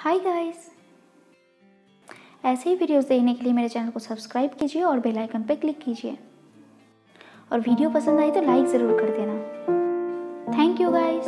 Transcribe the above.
Hi guys ऐसे ही videos देखने के लिए मेरे चैनल को सब्सक्राइब कीजिए और बेल आइकन पर क्लिक कीजिए। और वीडियो पसंद आई तो लाइक ज़रूर कर देना। Thank you guys